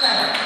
Красная.